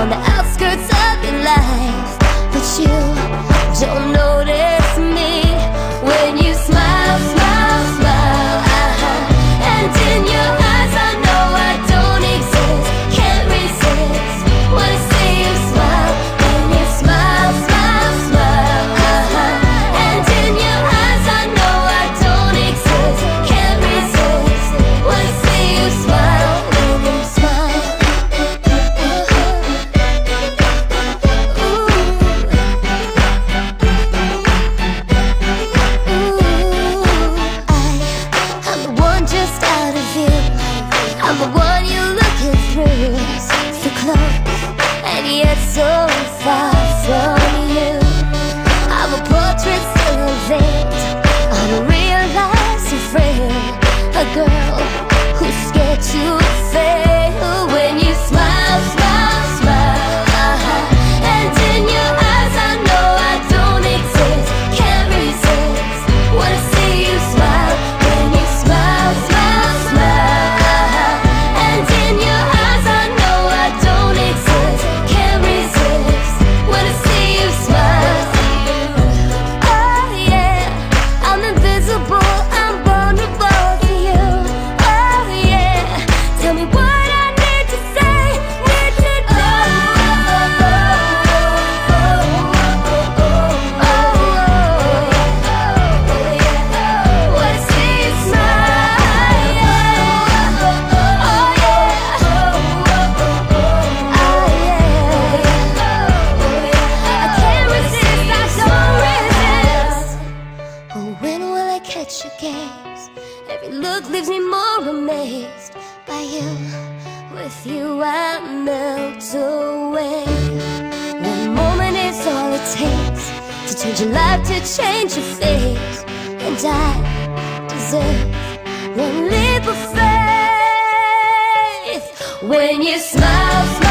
on the outskirts of your life, but you. 봐. Every look leaves me more amazed by you. With you, I melt away. One moment is all it takes to change your life, to change your face, And I deserve one leap of faith when you smile. smile